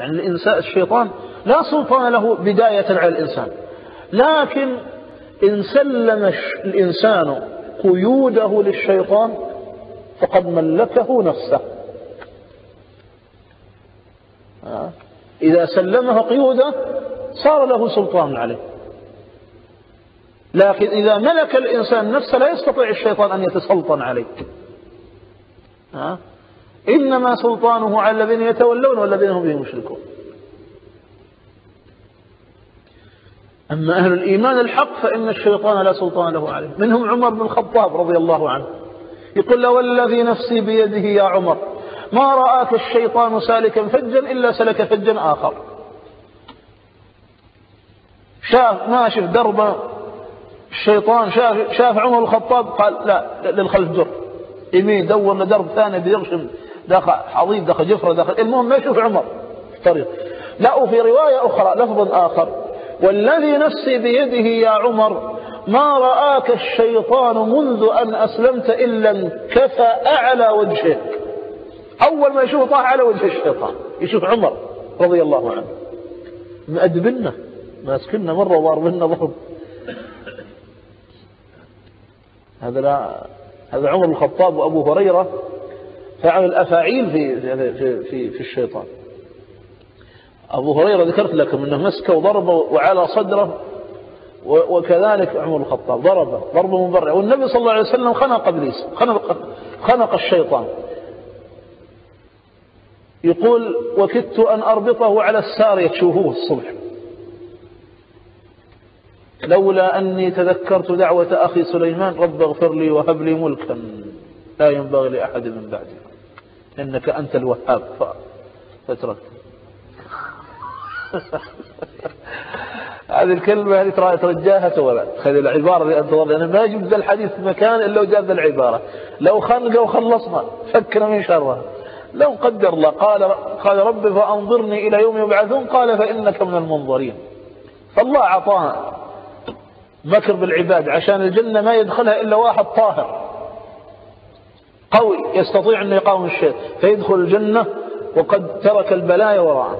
يعني الإنسان الشيطان لا سلطان له بداية على الإنسان. لكن إن سلم الإنسان قيوده للشيطان فقد ملكه نفسه. إذا سلمه قيوده صار له سلطان عليه. لكن إذا ملك الإنسان نفسه لا يستطيع الشيطان أن يتسلطن عليه؟ إنما سلطانه على الذين يتولون والذين هم به مشركون. أما أهل الإيمان الحق فإن الشيطان لا سلطان له عليه. منهم عمر بن الخطاب رضي الله عنه. يقول والذي نفسي بيده يا عمر ما رآك الشيطان سالكا فجا إلا سلك فجا آخر. شاف ماشي في دربه الشيطان شاف, شاف عمر الخطاب قال لا للخلف جر. يمين دور لدرب ثاني بيرشم. دخل حضيض دخل جفرة دخل المهم ما يشوف عمر. في الطريق لا وفي رواية أخرى لفظ آخر. والذي نفسي بيده يا عمر ما رآك الشيطان منذ أن أسلمت إلا انكفى أعلى وجهك. أول ما يشوف طاح على وجه الشيطان يشوف عمر رضي الله عنه. مأدبنا ماسكنا مرة وضاربنا ضرب هذا لا هذا عمر الخطاب وأبو هريرة فعل الأفاعيل في في في, في الشيطان. أبو هريرة ذكرت لكم أنه مسكه وضربه وعلى صدره وكذلك عمر الخطاب ضربه ضربه مبرع والنبي صلى الله عليه وسلم خنق إبليس خنق خنق الشيطان. يقول وكدت أن أربطه على السارية تشوفوه الصبح. لولا أني تذكرت دعوة أخي سليمان رب اغفر لي وهب لي ملكا لا ينبغي لأحد من بعدي. إنك أنت الوهاب. فتركت هذه الكلمة ترى ترجاها ولا خذ العبارة اللي أنتظر لأن ما جبت الحديث في مكان إلا وجاب العبارة. لو خنقه وخلصنا فكنا من شرها. لو قدر الله قال قال رب فأنظرني إلى يوم يبعثون. قال فإنك من المنظرين. فالله أعطانا مكر بالعباد عشان الجنة ما يدخلها إلا واحد طاهر. قوي يستطيع أن يقاوم الشيء فيدخل الجنة وقد ترك البلايا وراءه.